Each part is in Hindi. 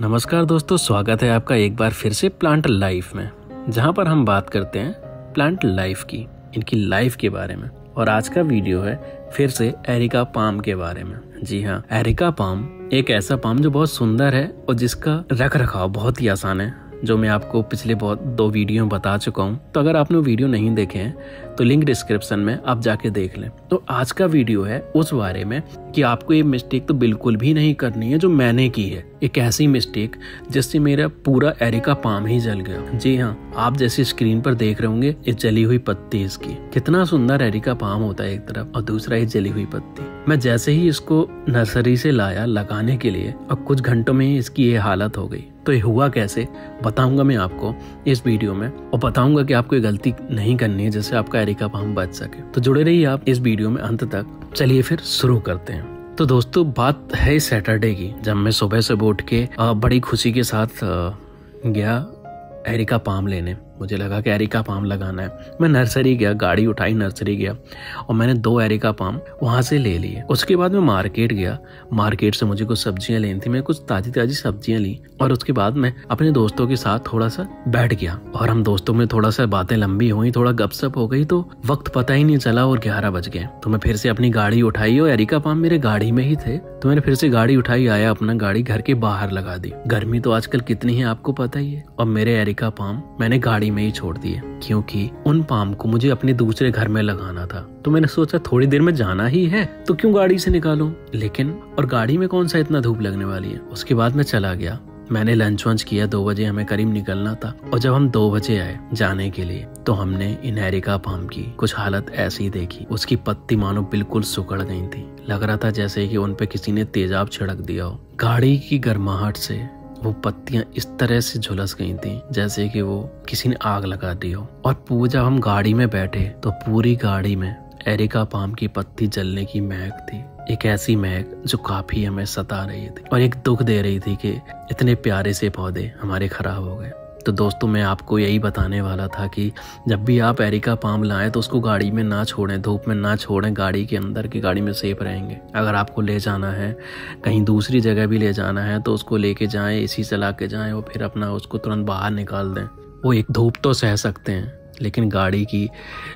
नमस्कार दोस्तों, स्वागत है आपका एक बार फिर से प्लांट लाइफ में, जहाँ पर हम बात करते हैं प्लांट लाइफ की, इनकी लाइफ के बारे में। और आज का वीडियो है फिर से एरिका पाम के बारे में। जी हाँ एरिका पाम एक ऐसा पाम जो बहुत सुंदर है और जिसका रख रखाव बहुत ही आसान है, जो मैं आपको पिछले बहुत दो वीडियो बता चुका हूँ। तो अगर आपने वीडियो नहीं देखे हैं तो लिंक डिस्क्रिप्शन में आप जाके देख लें। तो आज का वीडियो है उस बारे में कि आपको ये मिस्टेक तो बिल्कुल भी नहीं करनी है जो मैंने की है। एक ऐसी मिस्टेक जिससे मेरा पूरा एरिका पाम ही जल गया। जी हाँ आप जैसे स्क्रीन पर देख रहे होंगे, ये जली हुई पत्ती इसकी। कितना सुंदर एरिका पाम होता है एक तरफ़ और दूसरा ये जली हुई पत्ती। मैं जैसे ही इसको नर्सरी से लाया लगाने के लिए और कुछ घंटों में इसकी ये हालत हो गई। तो ये हुआ कैसे? बताऊँगा मैं आपको इस वीडियो में और बताऊँगा कि आपको ये गलती नहीं करनी है जैसे आपका एरिका हम बच सके। तो जुड़े रहिए आप इस वीडियो में अंत तक। चलिए फिर शुरू करते हैं। तो दोस्तों, बात है सैटरडे की, जब मैं सुबह से उठ के बड़ी खुशी के साथ गया एरिका पाम लेने। मुझे लगा कि एरिका पाम लगाना है। मैं नर्सरी गया, गाड़ी उठाई, नर्सरी गया और मैंने दो एरिका पाम वहाँ से ले लिए। उसके बाद मैं मार्केट गया। मार्केट से मुझे कुछ सब्ज़ियाँ लेनी थी। मैं कुछ ताजी ताजी सब्ज़ियाँ ली और उसके बाद मैं अपने दोस्तों के साथ थोड़ा सा बैठ गया और हम दोस्तों में थोड़ा सा बातें लंबी हुई, थोड़ा गपसप हो गई तो वक्त पता ही नहीं चला और ग्यारह बज गए। तो मैं फिर से अपनी गाड़ी उठाई और एरिका पाम मेरे गाड़ी में ही थे। तो मैंने फिर से गाड़ी उठाई, आया अपना गाड़ी घर के बाहर लगा दी। गर्मी तो आजकल कितनी है आपको पता ही है। और मेरे एरिका पाम, मैंने गाड़ी में ही छोड़ दिए, क्योंकि उन पाम को मुझे अपने दूसरे घर में लगाना था। तो मैंने सोचा, थोड़ी देर में जाना ही है तो क्यों गाड़ी से निकालूं? लेकिन, और गाड़ी में कौन सा इतना धूप लगने वाली है? उसके बाद मैं चला गया। मैंने लंच वंच किया, दो बजे हमें करीब निकलना था। और जब हम दो बजे आए जाने के लिए तो हमने इन एरिका पाम की कुछ हालत ऐसी देखी। उसकी पत्ती मानो बिल्कुल सुकड़ गई थी। लग रहा था जैसे कि उन पे किसी ने तेजाब छिड़क दिया हो। गाड़ी की गर्माहट से वो पत्तियाँ इस तरह से झुलस गई थी, जैसे कि वो किसी ने आग लगा दी हो। और पूजा हम गाड़ी में बैठे तो पूरी गाड़ी में एरिका पाम की पत्ती जलने की महक थी। एक ऐसी महक जो काफ़ी हमें सता रही थी। और एक दुख दे रही थी कि इतने प्यारे से पौधे हमारे खराब हो गए। तो दोस्तों, मैं आपको यही बताने वाला था कि जब भी आप एरिका पाम लाएँ तो उसको गाड़ी में ना छोड़ें, धूप में ना छोड़ें, गाड़ी के अंदर की गाड़ी में सेफ़ रहेंगे। अगर आपको ले जाना है, कहीं दूसरी जगह भी ले जाना है तो उसको लेके जाएँ इसी चला के जाएँ और फिर अपना उसको तुरंत बाहर निकाल दें। वो एक धूप तो सह सकते हैं, लेकिन गाड़ी की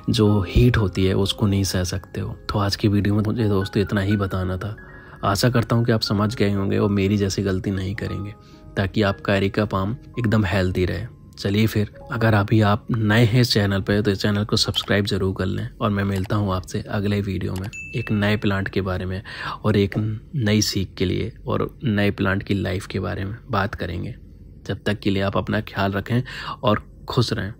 जो हीट होती है, उसको नहीं सह सकते हो। तो आज की वीडियो में मुझे दोस्तों इतना ही बताना था। आशा करता हूँ कि आप समझ गए होंगे और मेरी जैसी गलती नहीं करेंगे। ताकि आपका एरिका पाम एकदम हेल्दी रहे। चलिए फिर, अगर अभी आप नए हैं इस चैनल पर तो इस चैनल को सब्सक्राइब ज़रूर कर लें और मैं मिलता हूँ आपसे अगले वीडियो में एक नए प्लांट के बारे में और एक नई सीख के लिए और नए प्लांट की लाइफ के बारे में बात करेंगे। जब तक के लिए आप अपना ख्याल रखें और खुश रहें।